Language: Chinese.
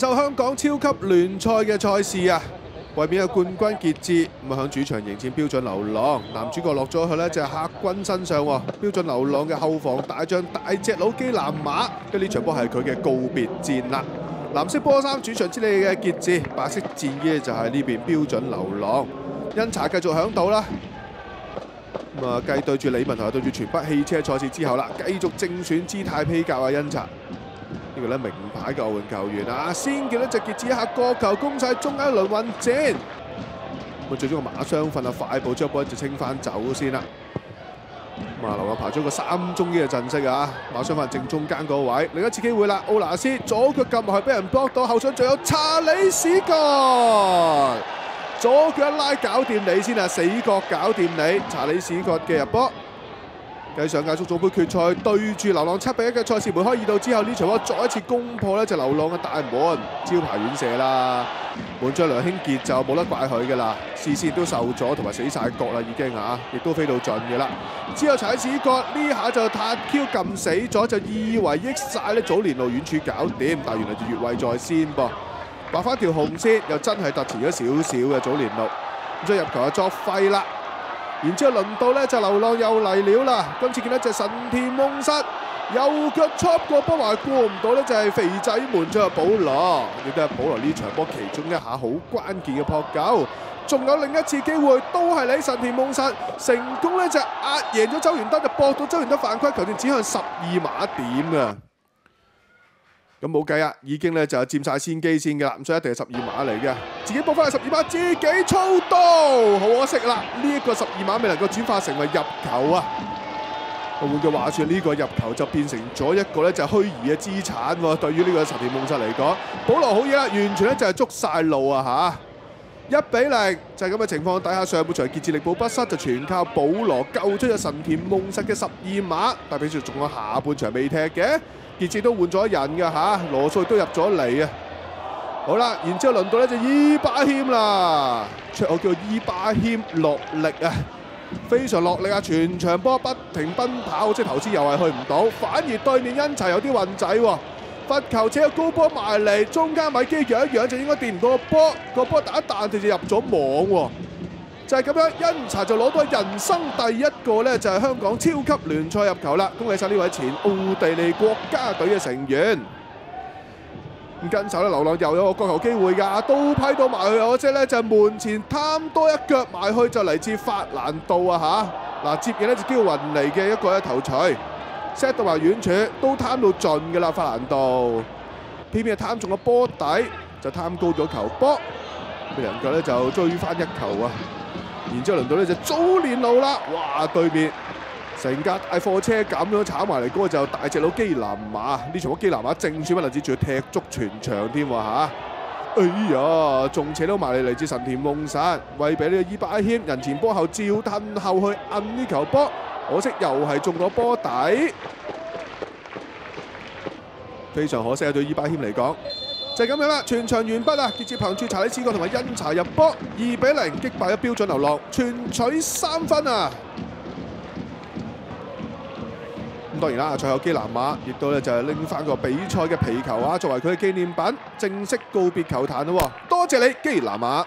受香港超級聯賽嘅賽事啊，衛冕嘅冠軍傑志咁啊响主場迎戰標準流浪，男主角落咗去呢就係客軍身上喎。標準流浪嘅後防大將大隻佬基南馬，跟呢場波係佢嘅告別戰啦。藍色波衫主場之利嘅傑志，白色戰衣就系呢邊標準流浪。恩查繼續響度啦。咁啊，繼對住李文同埋對住全北汽車賽事之後啦，繼續正選姿態披甲啊，恩查。呢個咧名牌嘅外援球員啊，先見到直傑志一下過球攻勢中間輪運戰，咁最終個馬雙份啊快步將波就清翻走先啦。咁啊，流浪排咗個三中嘅陣式啊，馬雙份正中間嗰位，另一次機會啦，奧拿斯左腳撳埋去俾人 b 到，後場仲有查理史葛，左腳一拉搞掂你先啊，死角搞掂你，查理史葛嘅入波。繼上屆足總杯決賽對住流浪七比一嘅賽事梅開二度之後，呢場波再一次攻破呢就流浪嘅大門，招牌遠射啦。門將梁興傑就冇得怪佢噶啦，視線都受咗同埋死晒角啦已經啊，亦都飛到盡嘅啦。之後踩屎角呢下就塔 Q 撳死咗，就以為益晒呢早年路遠處搞掂，但原來就越位在先噃，畫翻條紅線又真係突前咗少少嘅早年路，咁所以入球就作廢啦。然之後輪到咧就流浪又嚟了啦，今次見到隻神田夢室右腳戳過波還過唔到咧，就係肥仔門將保羅，亦都係保羅呢場波其中一下好關鍵嘅撲救，仲有另一次機會都係你神田夢室成功咧就壓贏咗周元德，就搏到周元德犯規，球證指向十二碼點啊！咁冇計啊，已經咧就佔晒先機先噶啦，咁所以一定係十二碼嚟嘅。自己報翻係十二碼，自己操刀，好可惜啦！呢、一個十二碼未能夠轉化成為入球啊！換句話説，呢、這個入球就變成咗一個咧就虛擬嘅資產喎。對於呢個神田夢室嚟講，保羅好嘢啦，完全咧就係捉晒路啊嚇！一比零就係咁嘅情況底下，上半場傑志力保不失，就全靠保羅救出咗神田夢室嘅十二碼，但比賽仲有下半場未踢嘅。傑志都換咗人㗎嚇，羅素都入咗嚟啊！好啦，然之後輪到咧就伊巴謙啦，綽號叫伊巴謙落力啊，非常落力啊！全場波不停奔跑，即係頭先又係去唔到，反而對面恩齊有啲運仔喎，罰球扯個高波埋嚟，中間米基揚一揚就應該掂唔到個波，個波打一彈就入咗網喎。就係咁樣，恩查就攞到人生第一個呢，就係香港超級聯賽入球啦！恭喜晒呢位前奧地利國家隊嘅成員。咁跟手咧，流浪又有個角球機會㗎，都批到埋去，可惜呢，就門前貪多一腳埋去，就嚟自法蘭道啊嚇！嗱，接嘅呢，就叫雲尼嘅一個一頭槌，set 到埋遠處，都貪到盡㗎啦，法蘭道。偏偏係貪中個波底，就貪高咗球波，個人腳呢，就追翻一球啊！然之後輪到呢就早連路啦，哇！對面成架大貨車咁樣炒埋嚟，嗰個就大隻佬基南馬，呢場波基南馬正選乜例子，仲要踢足全場添喎嚇！哎呀，仲扯到埋嚟嚟自神田夢殺，為俾呢個伊巴謙人前波後照褪後去摁呢球波，可惜又係中咗波底，非常可惜啊！對伊巴謙嚟講。就係咁樣啦，全場完畢啦！傑志憑住查理斯哥同埋恩查入波，二比零擊敗咗標準流浪，全取三分啊！咁當然啦，賽後基南馬亦都咧就係拎翻個比賽嘅皮球啊，作為佢嘅紀念品，正式告別球壇咯。多謝你，基南馬。